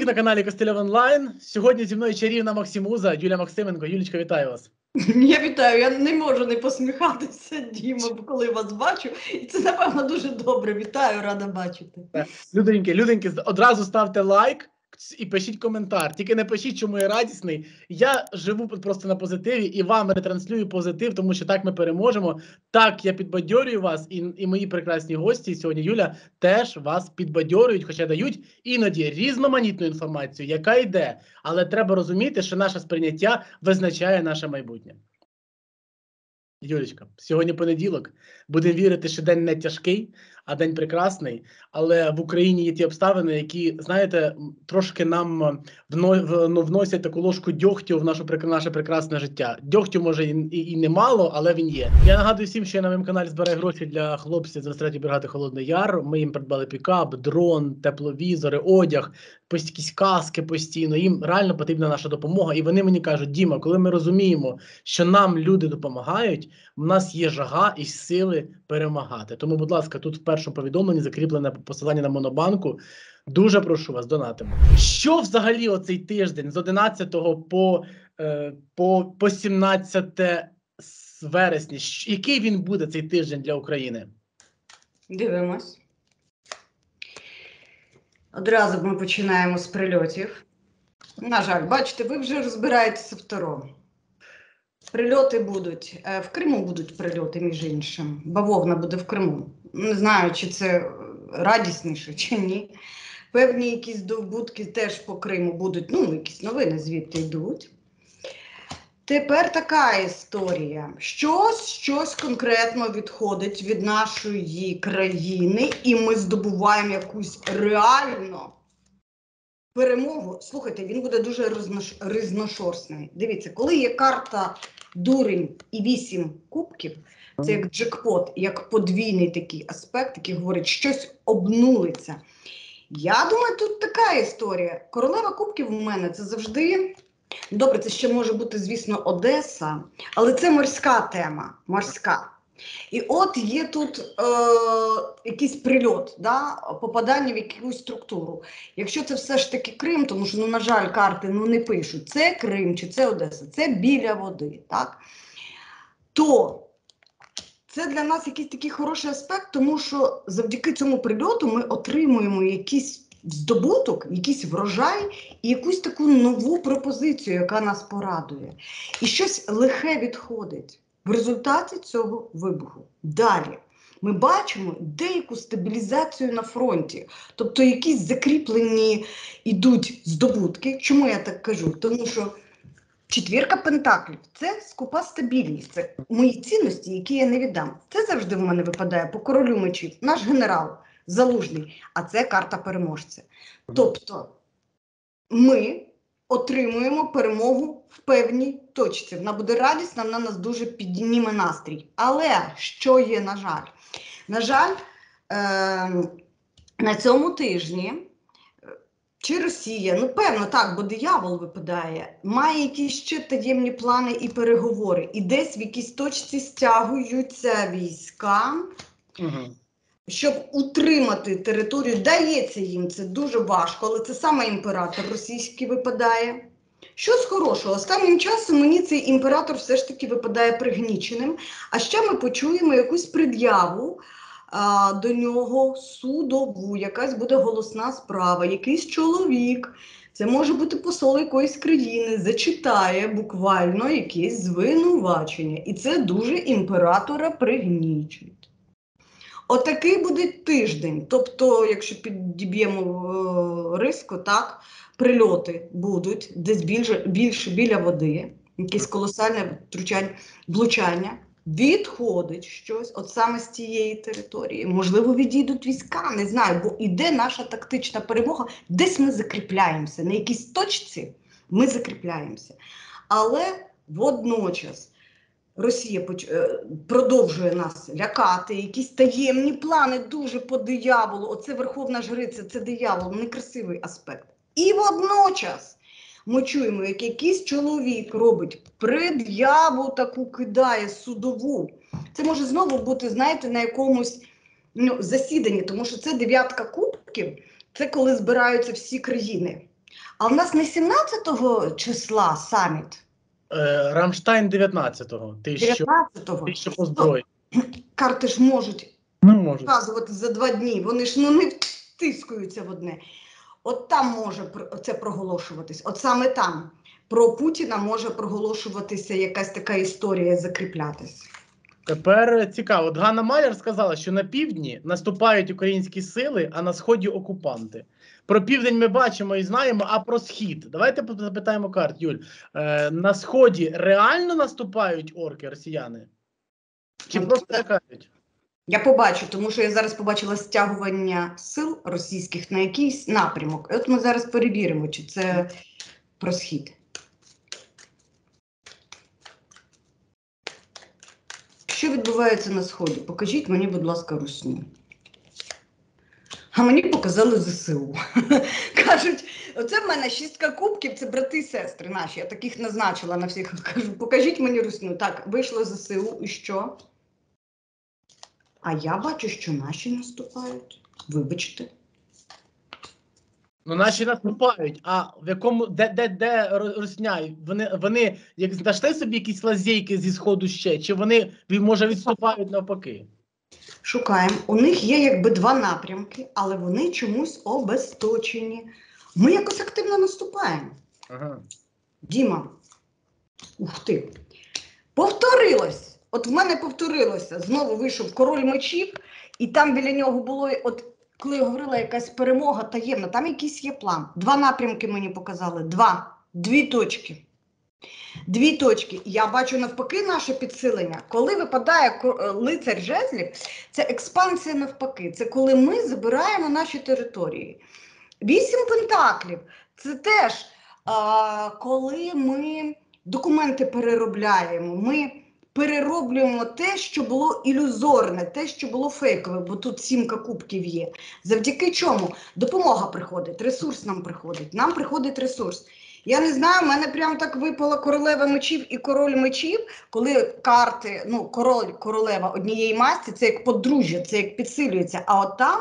всіх на каналі Костельов Онлайн. Сьогодні зі мною чарівна Максимуза, Юлія Максименко. Юлічка, вітаю вас. Я вітаю, я не можу не посміхатися, Діма, коли вас бачу. І це, напевно, дуже добре. Вітаю, рада бачити. Люденьки, люденьки, одразу ставте лайк і пишіть коментар. Тільки не пишіть, чому я радісний. Я живу просто на позитиві і вам ретранслюю позитив, тому що так ми переможемо. Так, я підбадьорюю вас, і і мої прекрасні гості сьогодні. Юля теж вас підбадьорюють, хоча дають іноді різноманітну інформацію, яка йде. Але треба розуміти, що наше сприйняття визначає наше майбутнє. Юлічка, сьогодні понеділок. Будемо вірити, що день не тяжкий, а день прекрасний. Але в Україні є ті обставини, які, знаєте, трошки нам ну, вносять таку ложку дьогтю в нашу наше прекрасне життя. Дьогтю може і, і, і немало, але він є. Я нагадую всім, що я на моєму каналі збираю гроші для хлопців з 23 бригади Холодний Яр. Ми їм придбали пікап, дрон, тепловізори, одяг, якісь каски постійно. Їм реально потрібна наша допомога. І вони мені кажуть, Діма, коли ми розуміємо, що нам люди допомагають, у нас є жага і сили перемагати. Тому, будь ласка, тут в першому повідомленні закріплене посилання на монобанку. Дуже прошу вас, донатимо. Що взагалі оцей тиждень з 11 по, е, по, по 17 вересня? Який він буде цей тиждень для України? Дивимось. Одразу ми починаємо з прильотів. На жаль, бачите, ви вже розбираєтеся в Таро. Прильоти будуть. Е, в Криму будуть прильоти, між іншим. Бавовна буде в Криму. Не знаю, чи це радісніше, чи ні. Певні якісь довбутки теж по Криму будуть, ну, якісь новини звідти йдуть. Тепер така історія. Щось щось конкретно відходить від нашої країни, і ми здобуваємо якусь реальну перемогу. Слухайте, він буде дуже різнош... різношорстний. Дивіться, коли є карта дурень і вісім кубків, це як джекпот, як подвійний такий аспект, який говорить, щось обнулиться. Я думаю, тут така історія. Королева кубків у мене це завжди. Добре, це ще може бути, звісно, Одеса, але це морська тема. морська. І от є тут е, якийсь прильот, да, попадання в якусь структуру. Якщо це все ж таки Крим, тому що, ну, на жаль, карти ну, не пишуть, це Крим чи це Одеса, це біля води, так? то це для нас якийсь такий хороший аспект, тому що завдяки цьому прильоту ми отримуємо якийсь здобуток, якийсь врожай і якусь таку нову пропозицію, яка нас порадує. І щось лихе відходить в результаті цього вибуху. Далі. Ми бачимо деяку стабілізацію на фронті, тобто якісь закріплені йдуть здобутки. Чому я так кажу? Тому що четвірка пентаклів це скупа стабільність, це мої цінності, які я не віддам. Це завжди в мене випадає по королю мечів, наш генерал залужний, а це карта переможця. Тобто ми отримуємо перемогу в певній точці. Вона буде радісна, вона нас дуже підніме настрій. Але що є, на жаль? На жаль, е на цьому тижні. Чи Росія, ну певно, так, бо диявол випадає, має якісь ще таємні плани і переговори, і десь в якійсь точці стягуються війська, угу щоб утримати територію, дається їм це дуже важко, але це саме імператор російський випадає. Щось хорошого, останнім часом мені цей імператор все ж таки випадає пригніченим. А ще ми почуємо якусь пред'яву а, до нього судову, якась буде голосна справа, якийсь чоловік. Це може бути посол якоїсь країни, зачитає буквально якесь звинувачення. І це дуже імператора пригнічить. Отакий буде тиждень. Тобто, якщо підіб'ємо е, риску, так, прильоти будуть десь більше більше біля води, якесь колосальне втручання, влучання. Відходить щось от саме з тієї території. Можливо, відійдуть війська, не знаю, бо іде наша тактична перемога, десь ми закріпляємося. На якійсь точці ми закріпляємося. Але водночас Росія е, продовжує нас лякати, якісь таємні плани дуже по дияволу. Оце Верховна Жриця, це диявол, некрасивий аспект. І водночас ми чуємо, як якийсь чоловік робить пред'яву таку кидає судову. Це може знову бути, знаєте, на якомусь ну, засіданні, тому що це дев'ятка кубків, це коли збираються всі країни. А в нас не 17 числа саміт, Рамштайн 19-го. Ти що? 19-го. Ти що по зброї? Карти ж можуть Не можу. вказувати за два дні. Вони ж ну, не втискуються в одне. От там може це проголошуватись. От саме там про Путіна може проголошуватися якась така історія закріплятись. Тепер цікаво. От Ганна Маляр сказала, що на півдні наступають українські сили, а на сході окупанти. Про південь ми бачимо і знаємо, а про схід. Давайте запитаємо карт, Юль. Е, на сході реально наступають орки, росіяни? Чи Ну, просто так. лякають? Я побачу, тому що я зараз побачила стягування сил російських на якийсь напрямок. І от ми зараз перевіримо, чи це про схід. Що відбувається на сході? Покажіть мені, будь ласка, русню. А мені показали ЗСУ. Кажуть, оце в мене шістка кубків, це брати і сестри наші. Я таких назначила на всіх. Кажу, покажіть мені русню. Так, вийшло ЗСУ, і що? А я бачу, що наші наступають. Вибачте. Ну, наші наступають, а в якому де де, де Росня? Вони вони як знайшли собі якісь лазейки зі сходу ще, чи вони може відступають навпаки? Шукаємо. У них є якби два напрямки, але вони чомусь обесточені. Ми якось активно наступаємо. Ага. Діма. Ух ти. Повторилось. От в мене повторилося. Знову вийшов король мечів, і там біля нього було, от коли я говорила, якась перемога таємна, там якийсь є план. Два напрямки мені показали. Два. Дві точки. Дві точки. Я бачу навпаки наше підсилення. Коли випадає е, лицар жезлів, це експансія навпаки. Це коли ми забираємо наші території. Вісім пентаклів це теж а, коли ми документи переробляємо, ми перероблюємо те, що було ілюзорне, те, що було фейкове, бо тут сімка кубків є. Завдяки чому допомога приходить, ресурс нам приходить. Нам приходить ресурс. Я не знаю, в мене прям так випала королева мечів і король мечів, коли карти, ну, король, королева однієї масті, це як подружжя, це як підсилюється. А от там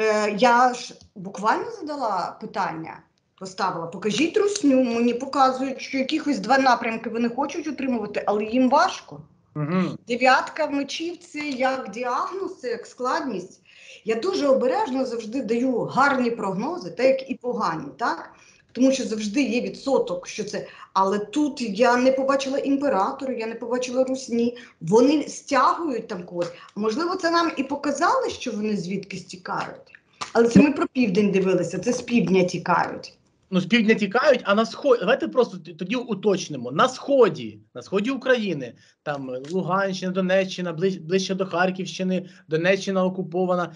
е, я ж буквально задала питання поставила. Покажіть русню, мені показують, що якихось два напрямки вони хочуть отримувати, але їм важко. Угу. Дев'ятка мечів це як діагноз, це як складність. Я дуже обережно завжди даю гарні прогнози, так як і погані, так? Тому що завжди є відсоток, що це. Але тут я не побачила імператора, я не побачила русні. Вони стягують там когось. Можливо, це нам і показали, що вони звідки тікають. Але це ми про південь дивилися, це з півдня тікають. Ну, з півдня тікають, а на сході. Давайте просто тоді уточнимо. На сході, на сході України, там Луганщина, Донеччина, ближ, ближче до Харківщини, Донеччина окупована.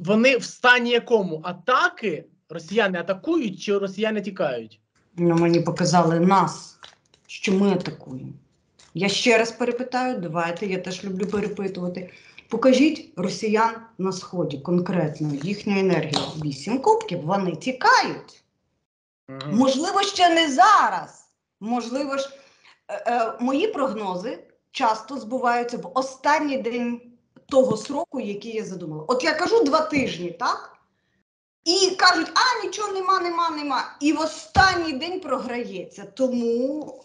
Вони в стані якому? Атаки? Росіяни атакують чи росіяни тікають? Ну, мені показали нас, що ми атакуємо. Я ще раз перепитаю, давайте, я теж люблю перепитувати. Покажіть росіян на сході конкретно їхню енергію. Вісім кубків, вони тікають. Мгм. Можливо, ще не зараз. Можливо ж, е, е, мої прогнози часто збуваються в останній день того сроку, який я задумала. От я кажу два тижні, так? І кажуть, а нічого нема, нема, нема. І в останній день програється. Тому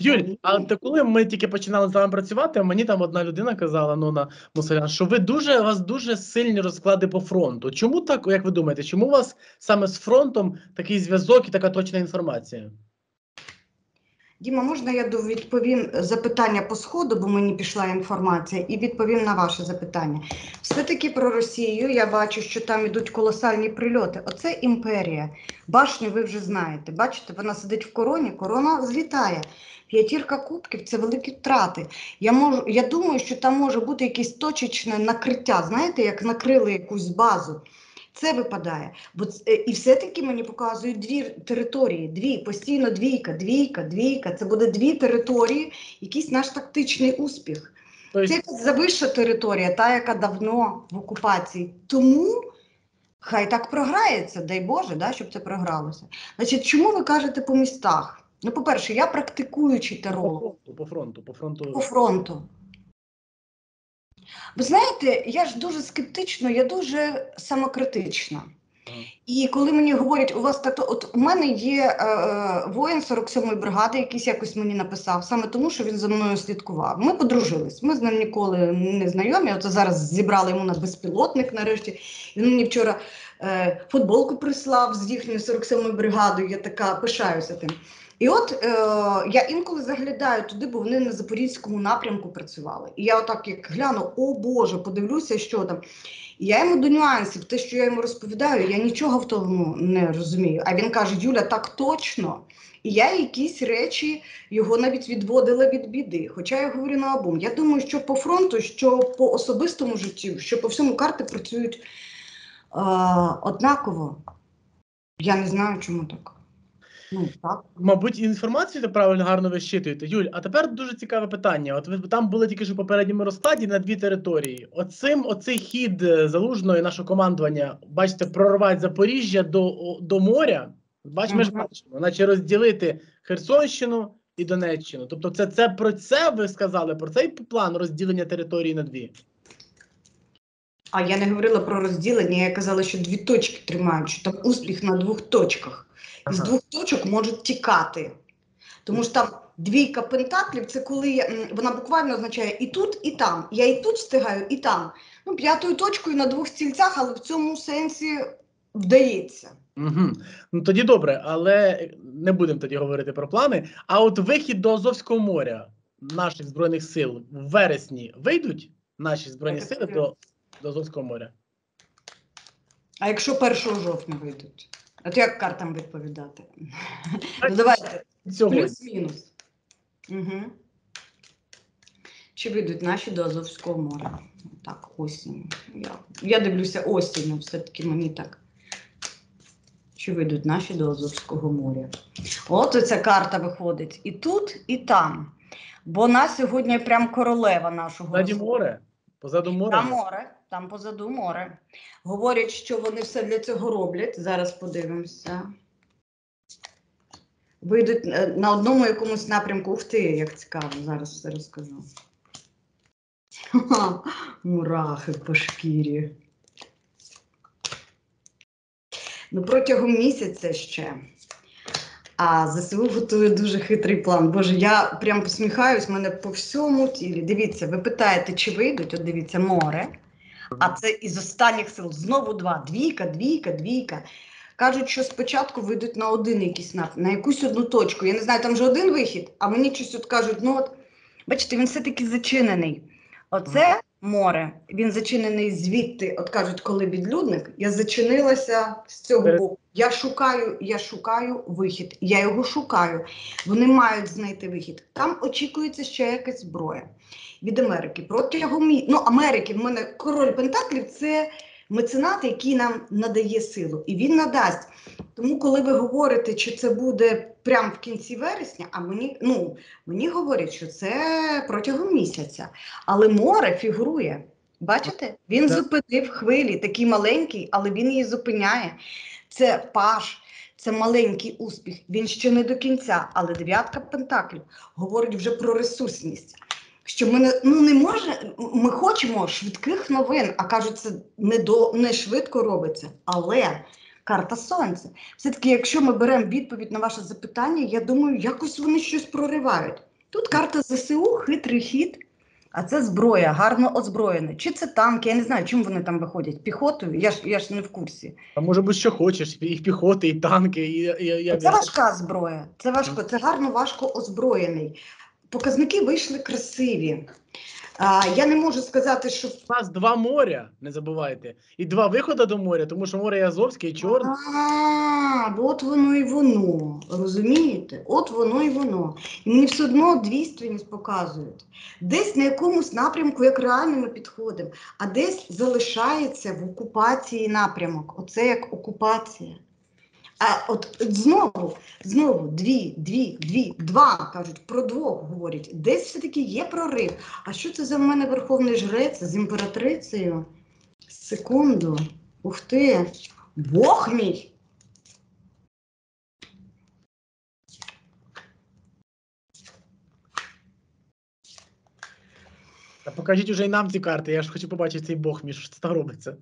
Юль, а ти коли ми тільки починали з вами працювати, мені там одна людина казала, ну на Мусолян, що ви дуже у вас дуже сильні розклади по фронту. Чому так, як ви думаєте, чому у вас саме з фронтом такий зв'язок і така точна інформація? Діма, можна я відповім запитання по сходу, бо мені пішла інформація, і відповім на ваше запитання. Все-таки про Росію я бачу, що там ідуть колосальні прильоти. Оце імперія. Башню ви вже знаєте. Бачите, вона сидить в короні, корона злітає. П'ятірка кубків це великі втрати. Я можу, я думаю, що там може бути якесь точечне накриття. Знаєте, як накрили якусь базу. Це випадає. Бо е, і все-таки мені показують дві території. Дві, постійно двійка, двійка, двійка. Це буде дві території, якийсь наш тактичний успіх. Тобто, Це якась завища територія, та, яка давно в окупації. Тому хай так програється, дай Боже, да, щоб це програлося. Значить, чому ви кажете по містах? Ну, по-перше, я практикуючий по фронту, по фронту, по фронту. по фронту. Ви знаєте, я ж дуже скептично, я дуже самокритична. І коли мені говорять, у вас так, от у мене є е, е, воїн 47-ї бригади, якийсь якось мені написав, саме тому, що він за мною слідкував. Ми подружились. Ми з ним ніколи не знайомі. От зараз зібрали йому на безпілотник нарешті. Він мені вчора е, футболку прислав з їхньою 47-ю бригадою. Я така пишаюся тим. І от е, я інколи заглядаю туди, бо вони на запорізькому напрямку працювали. І я отак як гляну, о Боже, подивлюся, що там. І я йому до нюансів, те, що я йому розповідаю, я нічого в тому не розумію. А він каже: Юля, так точно. І я якісь речі його навіть відводила від біди. Хоча я говорю на обум. Я думаю, що по фронту, що по особистому життю, що по всьому карти працюють е, однаково. Я не знаю, чому так. Ну, так. Мабуть, інформацію ви правильно гарно вищитуєте. Юль, а тепер дуже цікаве питання. От ви там були тільки що в попередньому розкладі на дві території. Оцим, оцей хід е, залужного і нашого командування, бачите, прорвати Запоріжжя до, до моря. Бач, ми ж бачимо, наче розділити Херсонщину і Донеччину. Тобто, це, це про це ви сказали, про цей план розділення території на дві. А я не говорила про розділення, я казала, що дві точки тримають, що там успіх на двох точках. З двох точок можуть тікати. Тому що там двійка пентаклів це коли вона буквально означає і тут, і там. Я і тут встигаю, і там. Ну, п'ятою точкою на двох стільцях, але в цьому сенсі вдається. Угу. Ну тоді добре, але не будемо тоді говорити про плани. А от вихід до Азовського моря наших збройних сил в вересні вийдуть наші збройні сили до, до Азовського моря. А якщо 1 жовтня вийдуть? От як картам відповідати? Ну, давайте. Плюс-мінус. Угу. Чи вийдуть наші до Азовського моря? Так, осінь. Я, я дивлюся осінню, все-таки мені так. Чи вийдуть наші до Азовського моря? От оця карта виходить і тут, і там. Бо вона сьогодні прям королева нашого. Позаді море. Позаду море. Там море, там позаду море. Говорять, що вони все для цього роблять. Зараз подивимося. Вийдуть е, на одному якомусь напрямку. Ух ти, як цікаво, зараз все розкажу. Мурахи по шкірі. Ну, протягом місяця ще. А ЗСУ готує дуже хитрий план. Боже, я прям посміхаюсь, мене по всьому тілі. Дивіться, ви питаєте, чи вийдуть? От дивіться, море. А це із останніх сил знову два. Двійка, двійка, двійка. Кажуть, що спочатку вийдуть на один якийсь напрям, на якусь одну точку. Я не знаю, там же один вихід, а мені щось от кажуть, ну от, бачите, він все-таки зачинений. Оце море, він зачинений звідти. От кажуть, коли відлюдник, я зачинилася з цього боку. Я шукаю, я шукаю вихід. Я його шукаю. Вони мають знайти вихід. Там очікується ще якась зброя від Америки. Протягом ну, Америки в мене король Пентаклів це меценат, який нам надає силу, і він надасть. Тому, коли ви говорите, чи це буде прямо в кінці вересня, а мені ну мені говорять, що це протягом місяця. Але море фігурує. Бачите? Він Так. зупинив хвилі, такий маленький, але він її зупиняє. Це паш, це маленький успіх. Він ще не до кінця, але дев'ятка пентаклів говорить вже про ресурсність. Що ми не, ну, не може, ми хочемо швидких новин, а кажуть, це не, до, не швидко робиться. Але карта сонця. Все-таки, якщо ми беремо відповідь на ваше запитання, я думаю, якось вони щось проривають. Тут карта ЗСУ, хитрий хід, а це зброя, гарно озброєна. Чи це танки? Я не знаю, чим вони там виходять. Піхотою? Я ж, я ж не в курсі. А може бути, що хочеш, і піхоти, і танки, і, і, і Це важка зброя. Це важко, це гарно важко озброєний. Показники вийшли красиві. А, я не можу сказати, що У нас два моря, не забувайте, і два виходи до моря, тому що море Азовське і Чорне. А, от воно і воно. Розумієте? От воно і воно. І мені все одно двійственність показують. Десь на якомусь напрямку, як реально ми підходимо, а десь залишається в окупації напрямок. Оце як окупація. А от знову, знову дві, дві, дві, два кажуть, про двох говорять. Десь все-таки є прорив. А що це за мене верховний жрець з імператрицею? Секунду. Ух ти! Бог мій! Та покажіть уже і нам ці карти, я ж хочу побачити цей бог між що це робиться.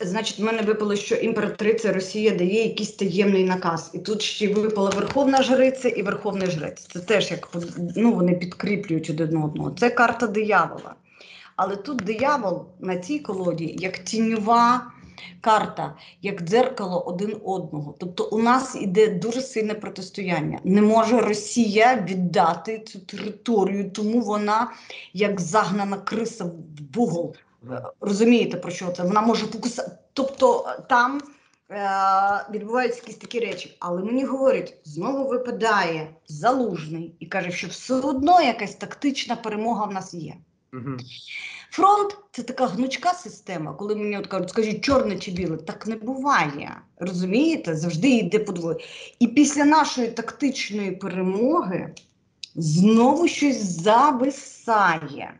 Значить, в мене випало, що імператриця Росія дає якийсь таємний наказ. І тут ще випала Верховна Жриця і Верховний Жрець. Це теж як ну, вони підкріплюють один одного. Це карта диявола. Але тут диявол на цій колоді як тіньова карта, як дзеркало один одного. Тобто у нас іде дуже сильне протистояння. Не може Росія віддати цю територію, тому вона як загнана криса в бугол. Розумієте про що це? Вона може покусати. Тобто там е, відбуваються якісь такі речі. Але мені говорять, знову випадає залужний і каже, що все одно якась тактична перемога в нас є. Угу. Фронт це така гнучка система, коли мені от кажуть, скажіть, чорне чи біле, так не буває. Розумієте? Завжди йде подвоє. І після нашої тактичної перемоги знову щось зависає.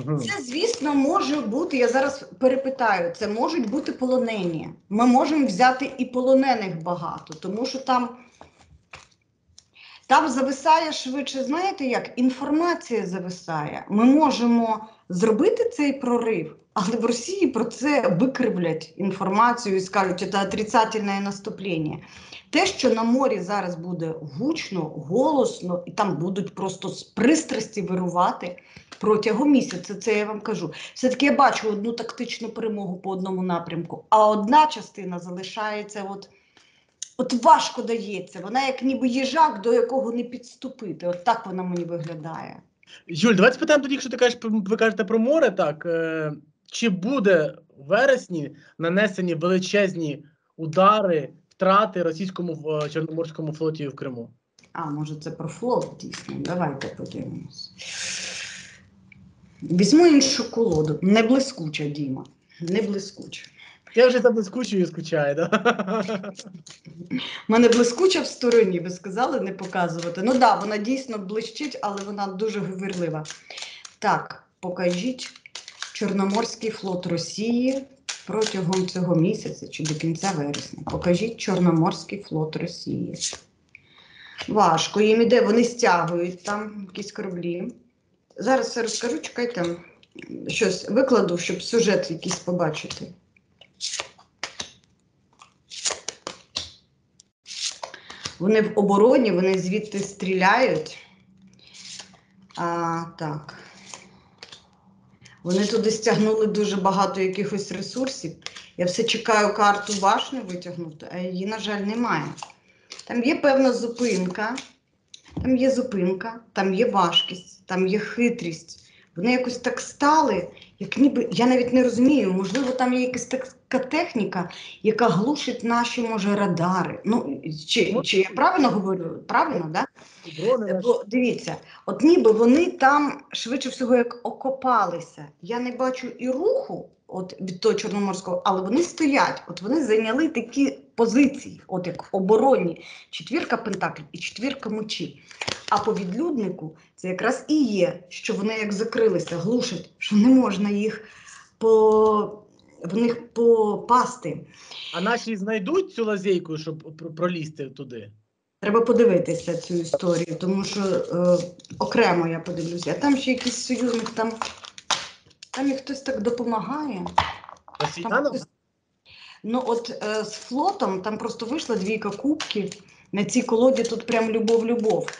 Це, звісно, може бути. Я зараз перепитаю, це можуть бути полонені. Ми можемо взяти і полонених багато, тому що там, там зависає швидше, знаєте як? Інформація зависає. Ми можемо зробити цей прорив, але в Росії про це викривлять інформацію і скажуть, це отрицательне наступлення. Те, що на морі зараз буде гучно, голосно, і там будуть просто з пристрасті вирувати протягом місяця, це я вам кажу. Все-таки я бачу одну тактичну перемогу по одному напрямку, а одна частина залишається от. От важко дається, вона як ніби їжак, до якого не підступити. От так вона мені виглядає. Юль, давайте спитаємо тоді, якщо ти кажеш, ви кажете про море, так е, чи буде в вересні нанесені величезні удари, втрати російському е, Чорноморському флоті в Криму? А, може, це про флот дійсно. Давайте подивимось. Візьму іншу колоду. Не блискуча, Діма. Не блискуча. Я вже за блискучою скучаю, да? У мене блискуча в стороні, ви сказали не показувати. Ну так, да, вона дійсно блищить, але вона дуже говірлива. Так, покажіть Чорноморський флот Росії протягом цього місяця чи до кінця вересня. Покажіть Чорноморський флот Росії. Важко їм іде, вони стягують там якісь кораблі. Зараз все розкажу, чекайте, щось викладу, щоб сюжет якийсь побачити. Вони в обороні, вони звідти стріляють. А, так. Вони туди стягнули дуже багато якихось ресурсів. Я все чекаю карту башни витягнути, а її, на жаль, немає. Там є певна зупинка, там є зупинка, там є важкість, там є хитрість. Вони якось так стали, як ніби я навіть не розумію, можливо, там є якась така техніка, яка глушить наші, може, радари. Ну, чи, чи я правильно говорю? Правильно. Да? Бо дивіться, от ніби вони там швидше всього як окопалися. Я не бачу і руху от від того Чорноморського, але вони стоять. От вони зайняли такі позиції, от як оборонні, четвірка пентаклів і четвірка мечі. А по відлюднику це якраз і є, що вони як закрилися, глушать, що не можна їх по в них попасти. А наші знайдуть цю лазейку, щоб пролізти туди. Треба подивитися цю історію, тому що е, окремо я подивлюся. А там ще якийсь союзник, там, там і хтось так допомагає. Там хтось- Ну, от е, з флотом там просто вийшла двійка кубків. На цій колоді тут прям любов-любов е,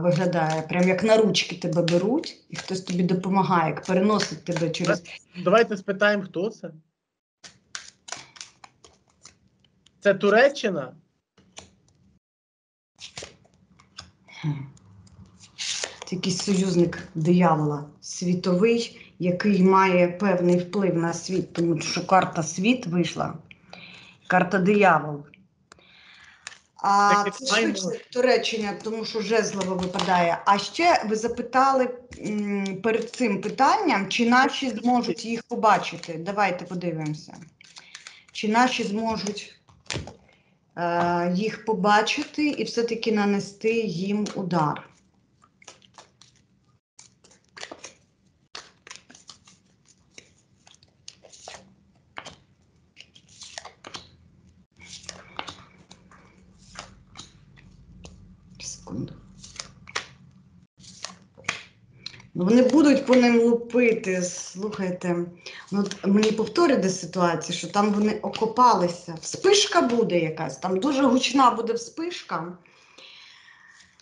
виглядає. Прям як на ручки тебе беруть, і хтось тобі допомагає, як переносить тебе через. Давайте спитаємо, хто це. Це Туреччина? Це якийсь союзник диявола світовий, який має певний вплив на світ, тому що карта світ вийшла, карта диявол. А це швидше Туреччина, тому що жезлово випадає. А ще ви запитали м, перед цим питанням, чи наші зможуть їх побачити. Давайте подивимося. Чи наші зможуть е, їх побачити і все-таки нанести їм удар. Вони будуть по ним лупити. Слухайте, Ну, от мені повторює ситуація, що там вони окопалися. Вспишка буде якась, там дуже гучна буде вспишка.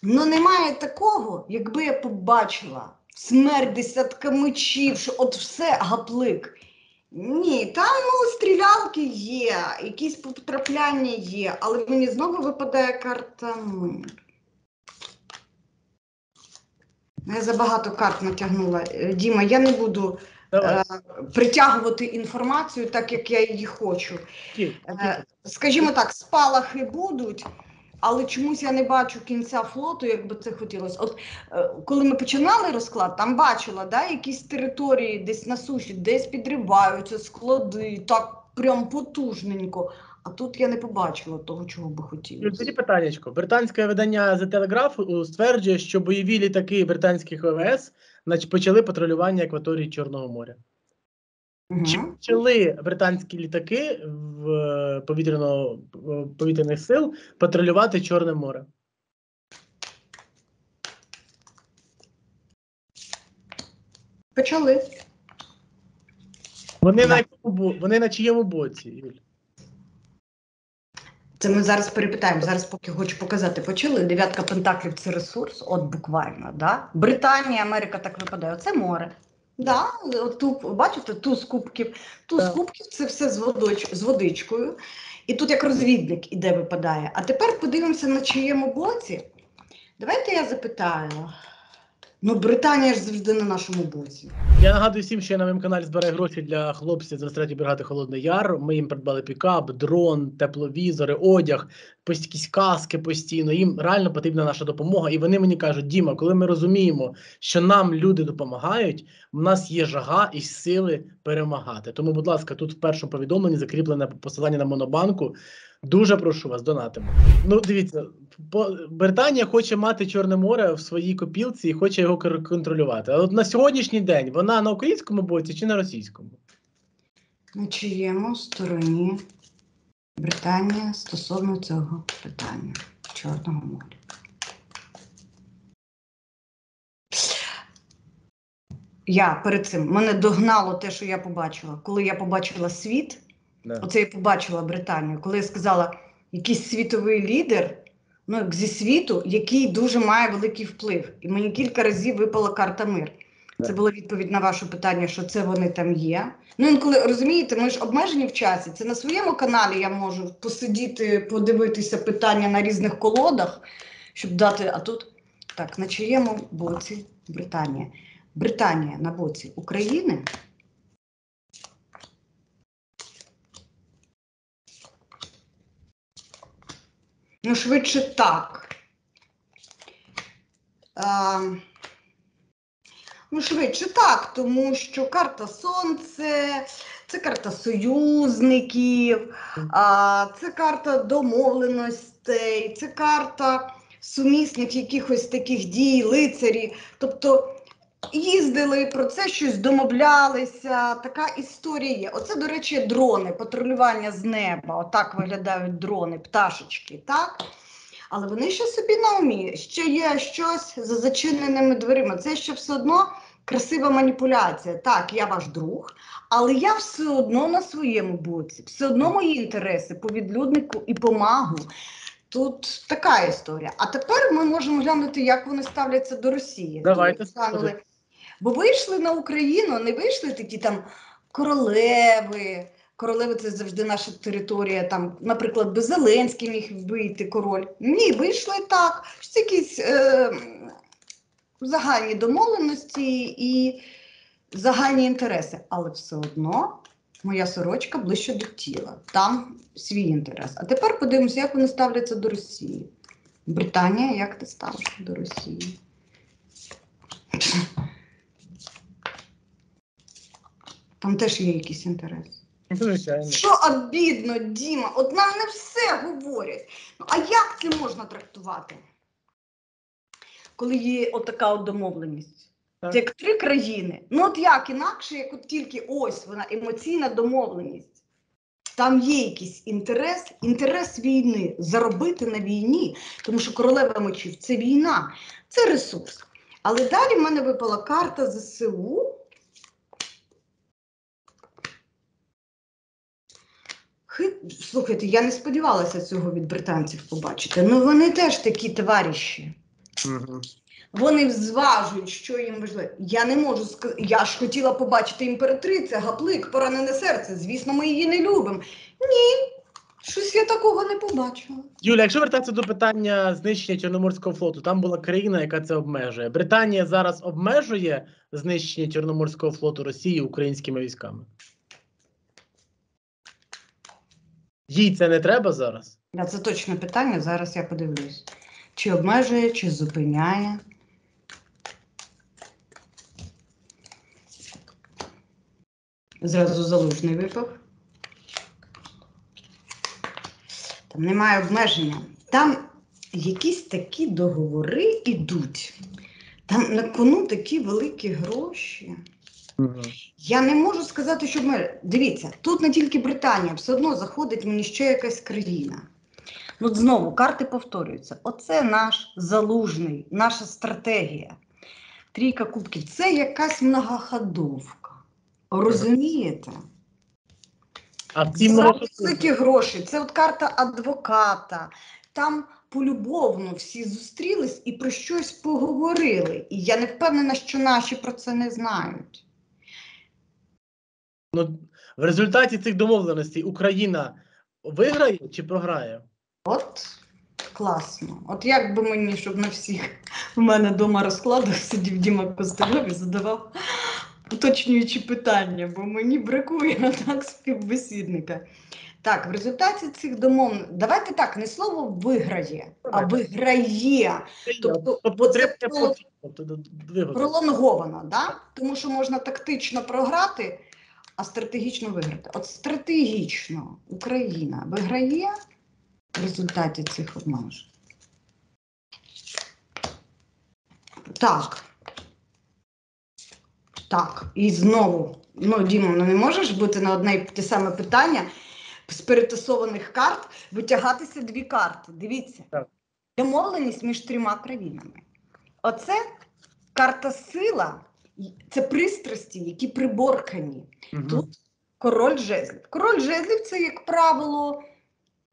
Ну немає такого, якби я побачила смерть десятка мечів, що от все гаплик. Ні, там ну, стрілялки є, якісь потрапляння є, але мені знову випадає карта мир. Я забагато карт натягнула. Е, Діма, я не буду е, притягувати інформацію так, як я її хочу. Е, Скажімо так, спалахи будуть, але чомусь я не бачу кінця флоту, як би це хотілося. От е, коли ми починали розклад, там бачила, да, якісь території десь на суші, десь підриваються склади, так прям потужненько. А тут я не побачила того, чого би хотілося. Тоді питаннячко. Британське видання The Telegraph стверджує, що бойові літаки британських ВВС почали патрулювання акваторії Чорного моря. Чи почали британські літаки в е, повітряно е, повітряних сил патрулювати Чорне море? Почали. Вони Да. на якому вони на чиєму боці, Юль? Це ми зараз перепитаємо. Зараз поки хочу показати. Почали. Дев'ятка пентаклів це ресурс, от буквально. Да? Британія, Америка так випадає. Це море. Да, тут, бачите, туз кубків. Туз Так. кубків це все з, водоч, з водичкою. І тут як розвідник іде випадає. А тепер подивимося на чиєму боці. Давайте я запитаю. Ну, Британія ж завжди на нашому боці. Я нагадую всім, що я на моєму каналі збираю гроші для хлопців з 23 бригади Холодний Яр. Ми їм придбали пікап, дрон, тепловізори, одяг, якісь каски постійно. Їм реально потрібна наша допомога. І вони мені кажуть: Діма, коли ми розуміємо, що нам люди допомагають, в нас є жага і сили перемагати. Тому, будь ласка, тут в першому повідомленні закріплене посилання на монобанку. Дуже прошу вас, донатимо. Ну, дивіться, Британія хоче мати Чорне море в своїй копілці і хоче його контролювати. А от на сьогоднішній день вона на українському боці чи на російському? На чиєму стороні Британія стосовно цього питання Чорного моря? Я перед цим мене догнало те, що я побачила. Коли я побачила світ, Да. оце я побачила Британію, коли я сказала, якийсь світовий лідер, ну як зі світу, який дуже має великий вплив. І мені кілька разів випала карта мир. Це була відповідь на ваше питання, що це вони там є. Ну інколи розумієте, ми ж обмежені в часі. Це на своєму каналі я можу посидіти, подивитися питання на різних колодах, щоб дати. А тут так, на чиєму боці Британія? Британія на боці України. Ну, швидше так. А, ну, швидше так, тому що карта Сонце, це карта союзників, а, це карта домовленостей, це карта сумісних якихось таких дій, лицарі. Тобто їздили про це щось домовлялися. Така історія є. Оце, до речі, дрони, патрулювання з неба. Отак виглядають дрони, пташечки, так? Але вони ще собі на умі. Ще є щось за зачиненими дверима. Це ще все одно красива маніпуляція. Так, я ваш друг, але я все одно на своєму боці, все одно мої інтереси по відлюднику і помагу. Тут така історія. А тепер ми можемо глянути, як вони ставляться до Росії. Давайте, скажи. Бо вийшли на Україну, не вийшли такі там королеви. Королеви це завжди наша територія. Там, наприклад, би Зеленський міг вийти король. Ні, вийшли так. Це якісь е, загальні домовленості і загальні інтереси. Але все одно моя сорочка ближче до тіла. Там свій інтерес. А тепер подивимося, як вони ставляться до Росії. Британія, як ти ставишся до Росії? Там теж є якісь інтереси. Звичайно. Що обідно, Діма? От нам не все говорять. Ну а як це можна трактувати? Коли є отака от домовленість? Так. Це як три країни. Ну от як інакше, як от тільки ось вона емоційна домовленість. Там є якийсь інтерес, інтерес війни, заробити на війні, тому що королева мечів це війна, це ресурс. Але далі в мене випала карта ЗСУ. Слухайте, я не сподівалася цього від британців побачити. Ну вони теж такі товариші. Вони зважують, що їм важливо. Я не можу сказати. Я ж хотіла побачити імператриця, гаплик, поранене серце. Звісно, ми її не любимо. Ні, щось я такого не побачила. Юля, якщо вертатися до питання знищення Чорноморського флоту, там була країна, яка це обмежує. Британія зараз обмежує знищення Чорноморського флоту Росії українськими військами. Їй це не треба зараз. Це точне питання. Зараз я подивлюсь. Чи обмежує, чи зупиняє. Зразу залужний випав. Там немає обмеження. Там якісь такі договори йдуть. Там на кону такі великі гроші. Я не можу сказати, що ми. Дивіться, тут не тільки Британія, все одно заходить мені ще якась країна. Ну, знову карти повторюються. Оце наш залужний, наша стратегія. Трійка кубків це якась многоходовка. Розумієте? А Це великі гроші. Це от карта адвоката. Там полюбовно всі зустрілись і про щось поговорили. І я не впевнена, що наші про це не знають. Ну, в результаті цих домовленостей Україна виграє чи програє? От класно. От як би мені, щоб на всіх в мене вдома розкладах сидів Діма Костельов і задавав уточнюючі питання, бо мені бракує так співбесідника. Так, в результаті цих домов, давайте так, не слово виграє, а виграє. Тобто, це пролонговано, да? тому що можна тактично програти, а стратегічно виграти. От стратегічно Україна виграє в результаті цих обмежень. Так. Так, і знову, ну, Дімо, ну не можеш бути на одне й те саме питання з перетасованих карт витягатися дві карти. Дивіться. Так. Домовленість між трьома країнами. Оце карта сила, це пристрасті, які приборкані. Мгм. Тут король жезлів. Король жезлів це, як правило,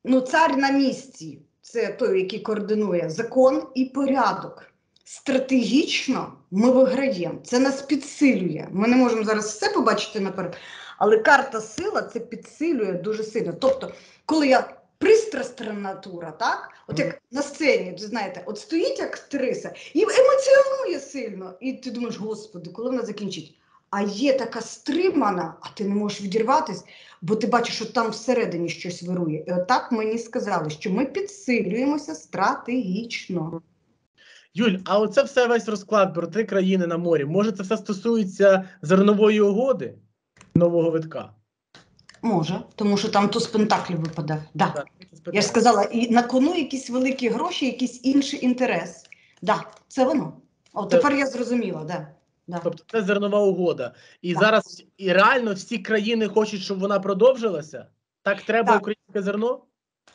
ну, цар на місці. Це той, який координує закон і порядок. Стратегічно ми виграємо. Це нас підсилює. Ми не можемо зараз все побачити наперед, але карта сила це підсилює дуже сильно. Тобто, коли я пристрасна натура, так? От як на сцені, знаєте, от стоїть актриса і емоціонує сильно. І ти думаєш, господи, коли вона закінчить? А є така стримана, а ти не можеш відірватись, бо ти бачиш, що там всередині щось вирує. І отак мені сказали, що ми підсилюємося стратегічно. Юль, а оце все весь розклад про три країни на морі. Може, це все стосується зернової угоди нового витка? Може, тому що там туз пентаклів випадає. Да. Так, Я ж сказала, і на кону якісь великі гроші, якийсь інший інтерес. Да, це воно. О, Це- тепер я зрозуміла, да. Да. Тобто це зернова угода. І Так. зараз і реально всі країни хочуть, щоб вона продовжилася. Так треба Так. українське зерно?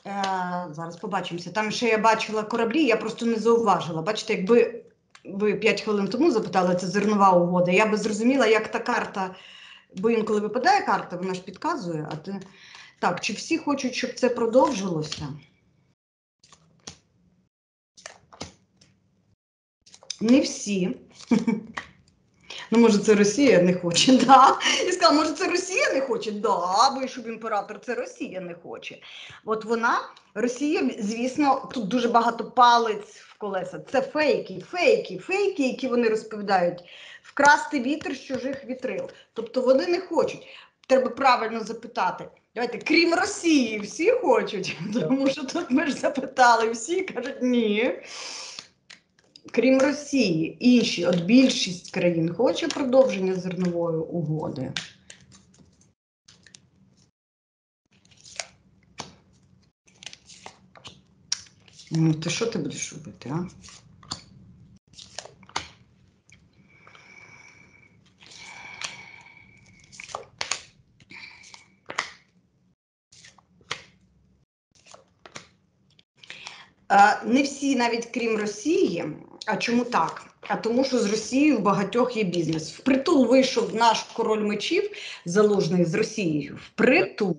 Е, зараз побачимося. Там ще я бачила кораблі, я просто не зауважила. Бачите, якби ви 5 хвилин тому запитали, це зернова угода, я би зрозуміла, як та карта, бо інколи випадає карта, вона ж підказує, а ти. Так, чи всі хочуть, щоб це продовжилося? Не всі. Ну, може, це Росія не хоче, да. І сказала, може, це Росія не хоче, да, бо щоб імператор, це Росія не хоче. От вона, Росія, звісно, тут дуже багато палець в колеса. Це фейки, фейки, фейки, які вони розповідають. Вкрасти вітер з чужих вітрил. Тобто вони не хочуть. Треба правильно запитати. Давайте, крім Росії, всі хочуть. Тому що тут ми ж запитали, всі кажуть ні. Крім Росії, інші, от більшість країн хоче продовження зернової угоди. Ну, ти що ти будеш робити, а? Не всі, навіть крім Росії. А чому так? А тому, що з Росією в багатьох є бізнес. Впритул вийшов наш король мечів залужний з Росією. Впритул.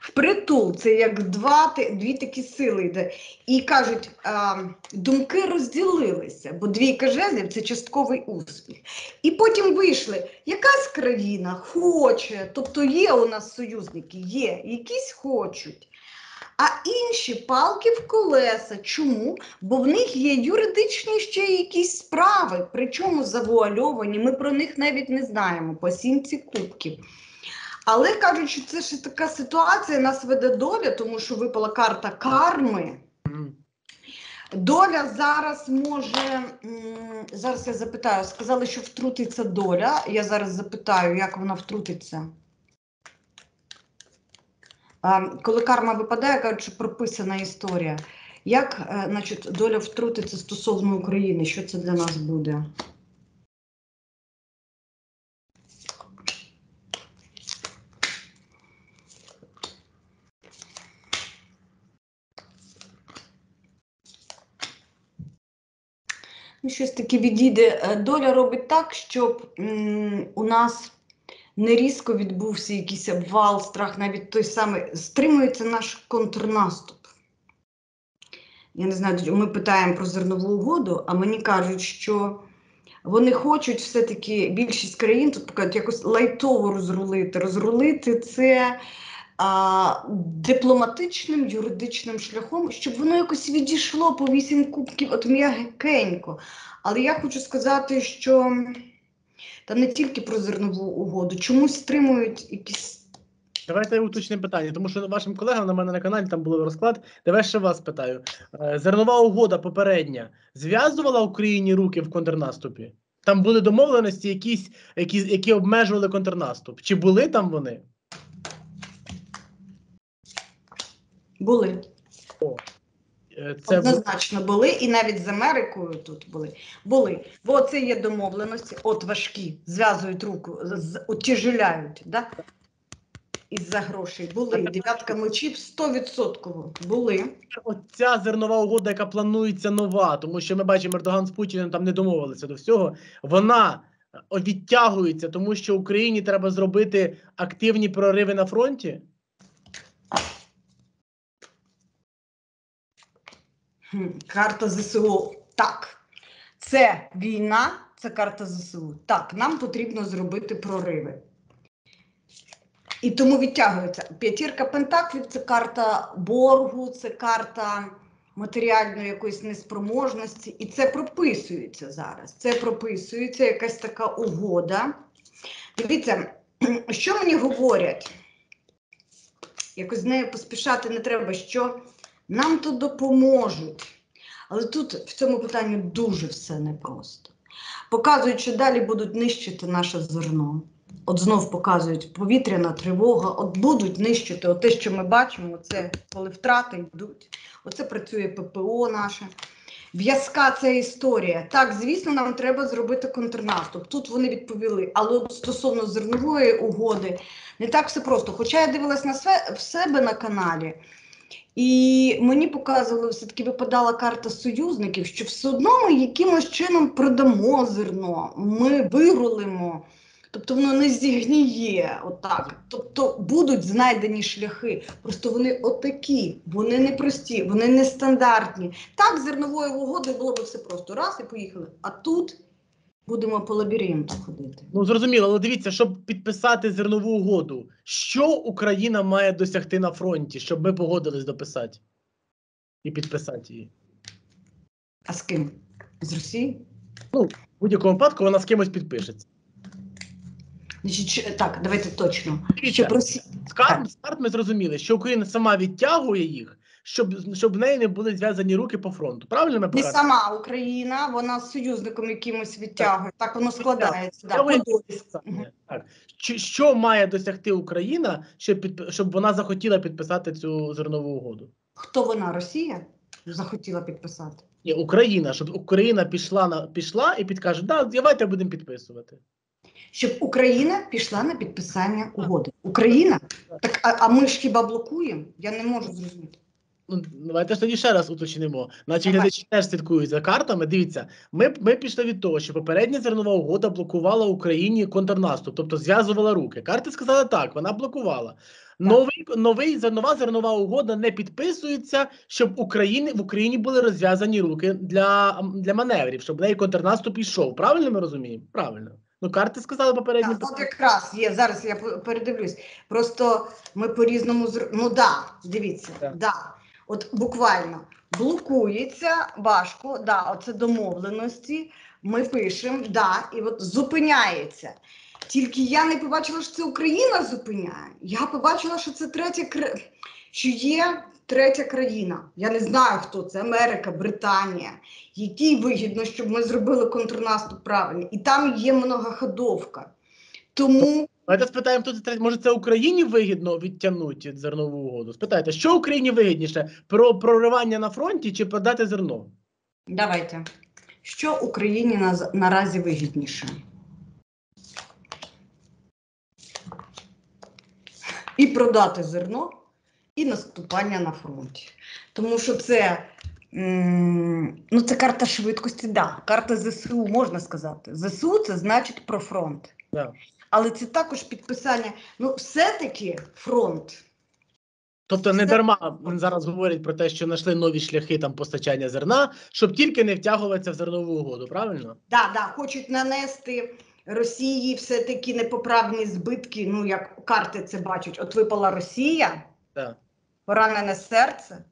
Впритул це як два, дві такі сили йде. І кажуть, а, думки розділилися, бо двійка жезлів це частковий успіх. І потім вийшли, якась країна хоче, тобто є у нас союзники, є, якісь хочуть. А інші палки в колеса. Чому? Бо в них є юридичні ще якісь справи, причому завуальовані. Ми про них навіть не знаємо по сімці кубків. Але кажуть, що це ж така ситуація, нас веде доля, тому що випала карта карми. Доля зараз може. Зараз я запитаю. Сказали, що втрутиться доля. Я зараз запитаю, як вона втрутиться. Коли карма випадає, кажуть, що прописана історія. Як е, значить, доля втрутиться стосовно України? Що це для нас буде? Ну, щось таке відійде. Е, Доля робить так, щоб у нас не різко відбувся якийсь обвал, страх, навіть той самий. Стримується наш контрнаступ. Я не знаю, ми питаємо про зернову угоду, а мені кажуть, що вони хочуть все-таки більшість країн тут покажуть, якось лайтово розрулити. Розрулити це а, дипломатичним юридичним шляхом, щоб воно якось відійшло по вісім кубків от м'ягенько. Але я хочу сказати, що та не тільки про зернову угоду, чомусь стримують якісь. Давайте уточнимо питання, тому що вашим колегам на мене на каналі там був розклад. Давай ще вас питаю. Е, Зернова угода попередня зв'язувала Україні руки в контрнаступі? Там були домовленості, якісь, які, які обмежували контрнаступ. Чи були там вони? Були. Е, Це Однозначно були, і навіть з Америкою тут були. Були. Бо це є домовленості, от важкі, зв'язують руку, утяжеляють, да? із-за грошей. Були. Дев'ятка мечів 100% були. Оця зернова угода, яка планується нова, тому що ми бачимо, Ердоган з Путіним там не домовилися до всього. Вона е, відтягується, тому що Україні треба зробити активні прориви на фронті. Карта ЗСУ. Так. Це війна, це карта ЗСУ. Так, нам потрібно зробити прориви. І тому відтягується. П'ятірка Пентаклів це карта боргу, це карта матеріальної якоїсь неспроможності. І це прописується зараз. Це прописується якась така угода. Дивіться, що мені говорять? Якось з нею поспішати не треба, що нам тут допоможуть. Але тут в цьому питанні дуже все непросто. Показують, що далі будуть нищити наше зерно. От знов показують повітряна тривога, от будуть нищити от те, що ми бачимо, це коли втрати йдуть. Оце працює ППО наше. В'язка це історія. Так, звісно, нам треба зробити контрнаступ. Тут вони відповіли. Але стосовно зернової угоди, не так все просто. Хоча я дивилась на себе на каналі, і мені показували, все-таки випадала карта союзників, що все одно ми якимось чином продамо зерно, ми вирулимо. Тобто воно не зігніє отак. Тобто будуть знайдені шляхи. Просто вони отакі, вони непрості, вони нестандартні. Так, зерновою угодою було б все просто. Раз і поїхали. А тут будемо по лабіринту ходити. Ну зрозуміло, але дивіться, щоб підписати зернову угоду, що Україна має досягти на фронті, щоб ми погодились дописати і підписати її. А з ким? З Росії? Ну, В будь-якому випадку вона з кимось підпишеться. Значить, так, давайте точно. Щоб Росія. з карт, з ми зрозуміли, що Україна сама відтягує їх, щоб, щоб в неї не були зв'язані руки по фронту. Правильно ми Не покажемо? сама Україна, вона з союзником якимось відтягує. Так воно складається. Да, Відтягує по Так. Чи- Що має досягти Україна, щоб, під, щоб вона захотіла підписати цю зернову угоду? Хто вона? Росія? Захотіла підписати. Ні, Україна, щоб Україна пішла на пішла і підкаже, да, давайте будемо підписувати. Щоб Україна пішла на підписання угоди. Україна? Так, а, а ми ж хіба блокуємо? Я не можу зрозуміти. Ну, давайте ж тоді ще раз уточнимо. Давай. глядачі теж слідкують за картами. Дивіться, ми, ми пішли від того, що попередня зернова угода блокувала Україні контрнаступ, тобто зв'язувала руки. Карти сказали так, вона блокувала. Новий, новий зер- нова зернова угода не підписується, щоб Україні, в Україні були розв'язані руки для, для маневрів, щоб в неї контрнаступ ішов. Правильно ми розуміємо? Правильно. Ну, карти сказали попередньо. Так, от якраз є. Зараз я по- передивлюсь. Просто ми по-різному зр... Ну да, дивіться, Так. да. От буквально блокується важко, да, оце домовленості. Ми пишемо, да, і от зупиняється. Тільки я не побачила, що це Україна зупиняє. Я побачила, що це третя що є третя країна. Я не знаю, хто це Америка, Британія, якій вигідно, щоб ми зробили контрнаступ правильно. І там є многоходовка. Тому Давайте спитаємо, хто це третій. Може, це Україні вигідно відтягнути зернову угоду? Спитайте, що Україні вигідніше? Про проривання на фронті чи продати зерно? давайте. Що Україні наз- наразі вигідніше? І продати зерно, і наступання на фронті. Тому що це, ну, це карта швидкості, да. Карта ЗСУ, можна сказати. ЗСУ це значить про фронт. Да. Але це також підписання. Ну, все-таки фронт. Тобто не дарма зараз говорять про те, що знайшли нові шляхи там постачання зерна, щоб тільки не втягуватися в зернову угоду, правильно? Да, да, хочуть нанести Росії все-таки непоправні збитки. Ну, як карти це бачать. От випала Росія, Так. поранене серце,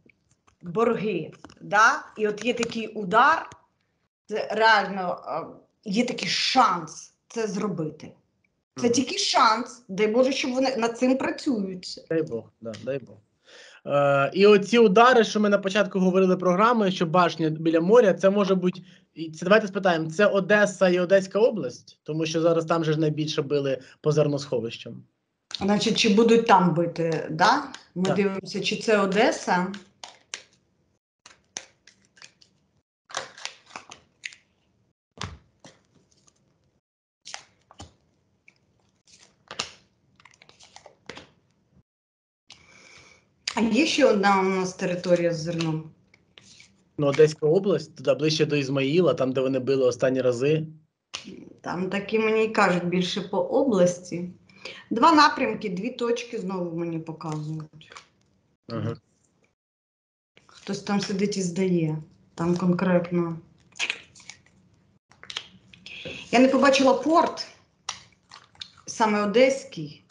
борги. Да? І от є такий удар, це реально е, є такий шанс це зробити. Це тільки шанс. Дай Боже, щоб вони над цим працюють. Дай Бог, да, дай Бог. Е, і оці удари, що ми на початку говорили програми, що башня біля моря, це може бути. і Це давайте спитаємо: це Одеса і Одеська область, тому що зараз там же ж найбільше били по зерносховищам. Значить, чи будуть там бити? Да? Ми Так. дивимося, чи це Одеса. А є ще одна у нас територія з зерном. Ну, Одеська область, туди ближче до Ізмаїла, там, де вони били останні рази. Там такі мені й кажуть більше по області. Два напрямки, дві точки знову мені показують. Ага. Хтось там сидить і здає. Там конкретно. Я не побачила порт, саме одеський.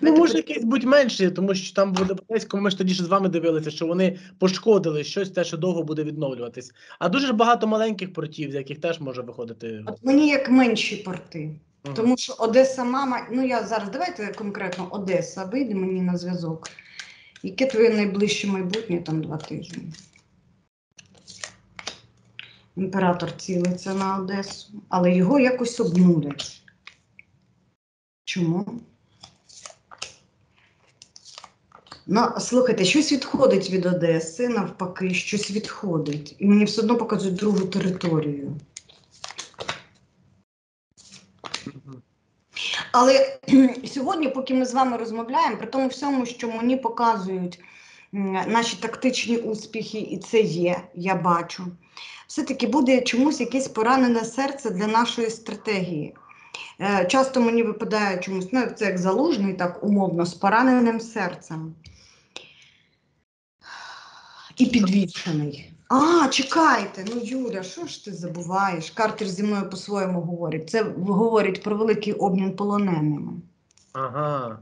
Ну, може, якийсь будь менший, тому що там в Одеському, ми ж тоді ж з вами дивилися, що вони пошкодили щось, те, що довго буде відновлюватись. А дуже ж багато маленьких портів, з яких теж може виходити. От мені як менші порти. Мгм. Тому що Одеса мама, ну я зараз давайте конкретно Одеса, вийде мені на зв'язок. Яке твоє найближче майбутнє, там два тижні? Імператор цілиться на Одесу, але його якось обнулять. Чому? Ну, слухайте, щось відходить від Одеси, навпаки, щось відходить. І мені все одно показують другу територію. Але сьогодні, поки ми з вами розмовляємо, при тому всьому, що мені показують наші тактичні успіхи, і це є, я бачу, все-таки буде чомусь якесь поранене серце для нашої стратегії. Е, Часто мені випадає чомусь, ну це як залужний, так умовно, з пораненим серцем. І підвішений. А, чекайте, ну Юля, що ж ти забуваєш? Картер зі мною по-своєму говорить. Це говорить про великий обмін полоненими. Ага.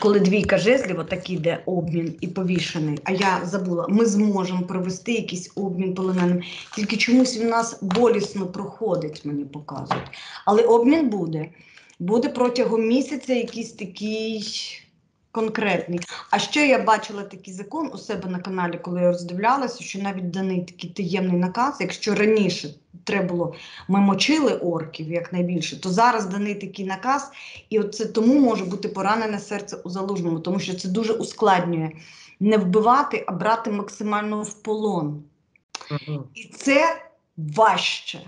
Коли двійка жезлів, отак іде обмін і повішений. А я забула, ми зможемо провести якийсь обмін полоненим. Тільки чомусь він нас болісно проходить, мені показують. Але обмін буде. Буде протягом місяця якийсь такий конкретний. А ще я бачила такий закон у себе на каналі, коли я роздивлялася, що навіть даний такий таємний наказ, якщо раніше треба було, ми мочили орків якнайбільше, то зараз даний такий наказ, і це тому може бути поранене серце у залужному, тому що це дуже ускладнює не вбивати, а брати максимально в полон. Мгм. І це важче.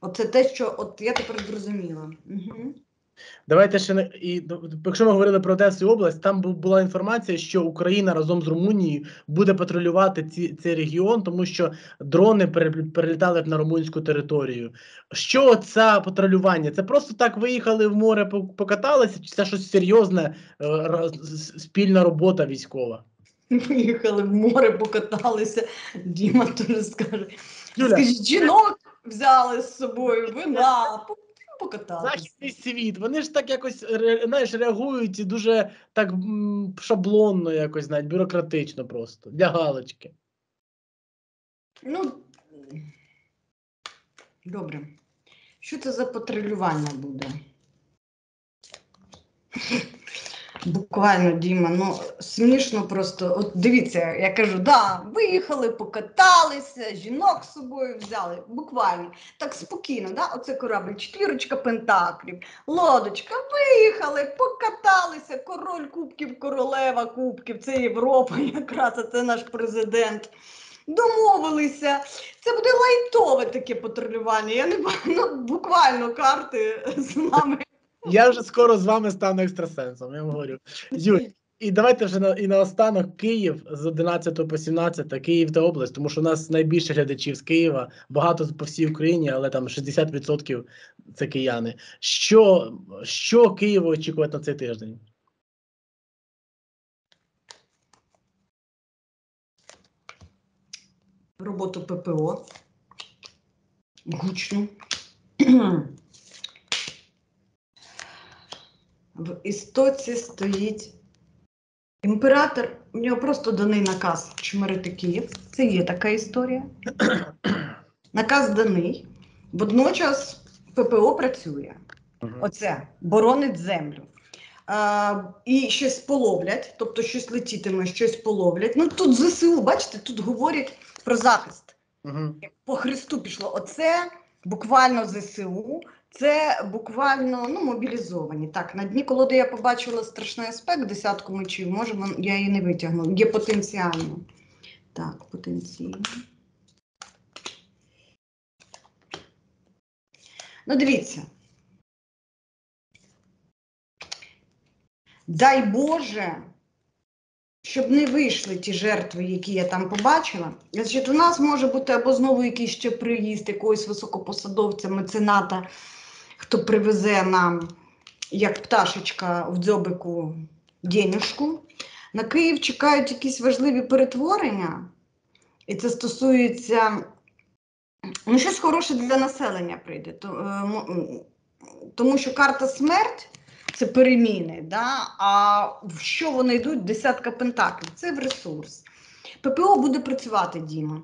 Оце те, що от я тепер зрозуміла. Угу. Давайте ще не і якщо ми говорили про Одесу і область, там бу- була інформація, що Україна разом з Румунією буде патрулювати ці, цей регіон, тому що дрони пере- перелітали на румунську територію. Що це патрулювання? Це просто так виїхали в море, покаталися, чи це щось серйозне, е, спільна робота військова? Виїхали в море, покаталися. Діма теж скаже. Скажіть, жінок взяли з собою, вина, покаталися. західний світ, вони ж так якось знаєш, реагують і дуже так шаблонно, якось навіть бюрократично просто для галочки. Ну, добре. Що це за патрулювання буде? Буквально, Діма, ну смішно просто. От дивіться, я кажу, да, виїхали, покаталися, жінок з собою взяли. Буквально. Так спокійно, да? Оце корабль, четвірочка пентаклів, лодочка, виїхали, покаталися, король кубків, королева кубків, це Європа якраз, це наш президент. Домовилися. Це буде лайтове таке патрулювання. Я не ну, буквально карти з нами. Я вже скоро з вами стану екстрасенсом, я вам говорю. Юль, і давайте вже на і наостанок Київ з 11 по 17, Київ та область, тому що у нас найбільше глядачів з Києва, багато по всій Україні, але там 60% це кияни. Що, що Києву очікувати на цей тиждень? Роботу ППО. Гучно. В істоці стоїть імператор, у нього просто даний наказ чмирити Київ. Це є така історія. Наказ даний. Водночас ППО працює. Оце боронить землю. А, і щось половлять, тобто щось летітиме, щось половлять. Ну тут ЗСУ, бачите, тут говорять про захист. По Христу пішло. Оце буквально ЗСУ, це буквально ну, мобілізовані. Так, на дні колоди я побачила страшний аспект, десятку мечів, може, я її не витягну. Є потенціально. Так, потенційно. Ну, дивіться. Дай Боже, щоб не вийшли ті жертви, які я там побачила. Значить, у нас може бути або знову якийсь ще приїзд якогось високопосадовця, мецената, хто привезе нам, як пташечка в дзьобику, денежку. На Київ чекають якісь важливі перетворення, і це стосується ну, щось хороше для населення прийде. Е, тому що карта смерть це переміни, да? а в що вони йдуть? Десятка пентаклів. Це в ресурс. ППО буде працювати, Діма.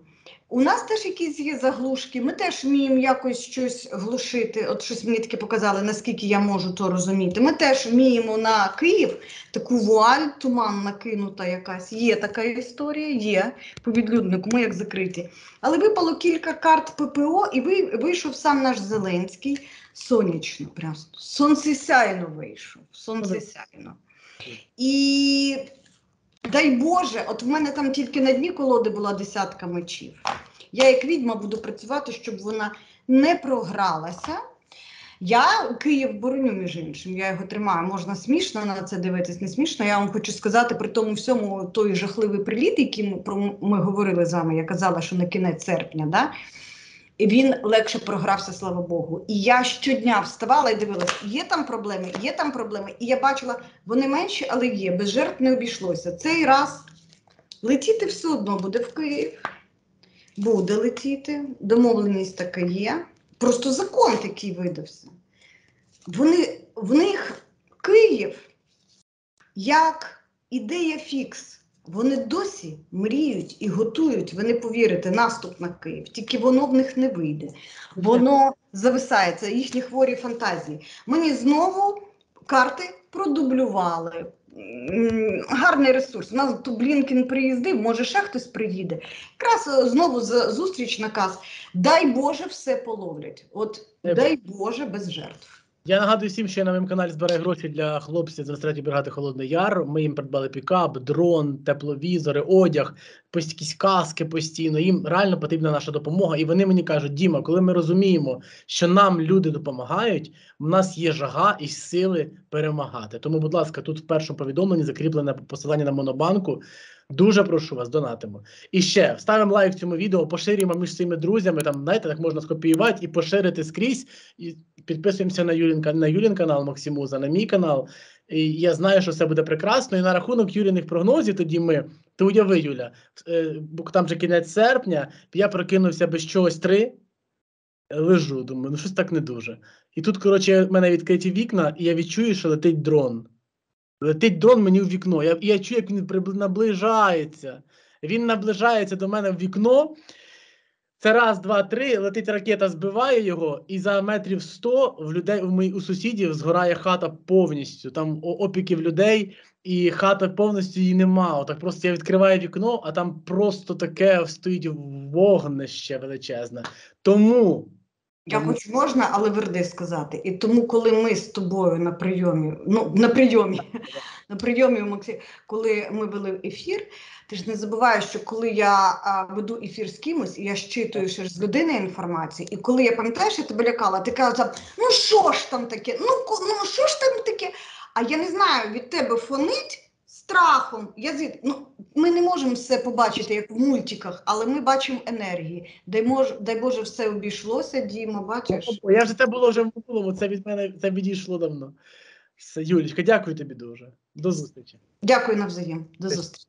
У нас теж якісь є заглушки, ми теж вміємо якось щось глушити. От щось мені таке показали, наскільки я можу то розуміти. Ми теж вміємо на Київ таку вуаль, туман накинута якась. Є така історія, є по відлюднику, ми як закриті. Але випало кілька карт ППО, і ви- вийшов сам наш Зеленський сонячно, прям сонцесяйно вийшов. Сонцесяйно. І дай Боже, от в мене там тільки на дні колоди була десятка мечів. Я, як відьма, буду працювати, щоб вона не програлася. Я Київ бороню, між іншим, я його тримаю. Можна смішно на це дивитись, не смішно. Я вам хочу сказати, при тому всьому той жахливий приліт, який ми, про, ми говорили з вами, я казала, що на кінець серпня, да? Він легше програвся, слава Богу. І я щодня вставала і дивилася, є там проблеми, є там проблеми. І я бачила, вони менші, але є. Без жертв не обійшлося. Цей раз летіти все одно буде в Київ. Буде летіти, домовленість така є. Просто закон такий видався. Вони, в них Київ як ідея фікс. Вони досі мріють і готують, ви не повірите, наступ на Київ. Тільки воно в них не вийде. Воно зависає, це їхні хворі фантазії. Мені знову карти продублювали. Гарний ресурс. У нас тут Блінкін приїздив, може ще хтось приїде. Якраз е, знову зустріч наказ. Дай Боже, все половлять. От Дай дай Боже без жертв. Я нагадую всім, що я на моєму каналі збираю гроші для хлопців з 23 бригади Холодний Яр. Ми їм придбали пікап, дрон, тепловізори, одяг, якісь каски постійно. Їм реально потрібна наша допомога. І вони мені кажуть: Діма, коли ми розуміємо, що нам люди допомагають, у нас є жага і сили перемагати. Тому, будь ласка, тут в першому повідомленні закріплене посилання на монобанку. Дуже прошу вас, донатимо. І ще ставимо лайк цьому відео, поширюємо між своїми друзями. Там знаєте, так можна скопіювати і поширити скрізь. І підписуємося на Юлін, на Юлін канал Максимуза, на мій канал. І я знаю, що все буде прекрасно. І на рахунок Юліних прогнозів, тоді ми. Ти уяви, Юля, е, бо там же кінець серпня, я прокинувся без чогось три. Лежу, думаю, ну щось так не дуже. І тут, коротше, в мене відкриті вікна, і я відчую, що летить дрон. Летить дрон мені в вікно. Я, я чую, як він наближається. Він наближається до мене в вікно. Це раз, два, три, летить ракета, збиває його, і за метрів 100 в людей у, мої, у сусідів згорає хата повністю. Там опіків людей, і хата повністю її нема. Отак просто я відкриваю вікно, а там просто таке стоїть вогнище величезне. Тому Я хочу можна, але верди сказати. І тому, коли ми з тобою на прийомі, ну на прийомі, на прийомі у Максі, коли ми вели ефір, ти ж не забуваєш, що коли я а, веду ефір з кимось, і я щитую ще ж з людини інформацію, і коли я пам'ятаю, що я тебе лякала, ти казав, ну що ж там таке? Ну, ну що ж там таке? А я не знаю, від тебе фонить страхом. Я звід... ну, Ми не можемо все побачити, як в мультиках, але ми бачимо енергії. Дай мож... дай Боже, все обійшлося, Діма, бачиш. Я вже це було вже в минулому, це від мене це відійшло давно. Все, Юлічка, дякую тобі дуже. До зустрічі. Дякую навзаєм. До зустрічі.